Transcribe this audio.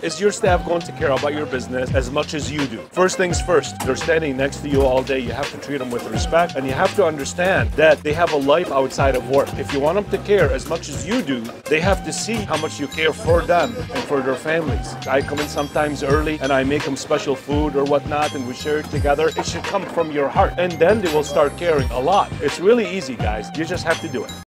Is your staff going to care about your business as much as you do? First things first, they're standing next to you all day. You have to treat them with respect and you have to understand that they have a life outside of work. If you want them to care as much as you do, they have to see how much you care for them and for their families. I come in sometimes early and I make them special food or whatnot and we share it together. It should come from your heart and then they will start caring a lot. It's really easy, guys. You just have to do it.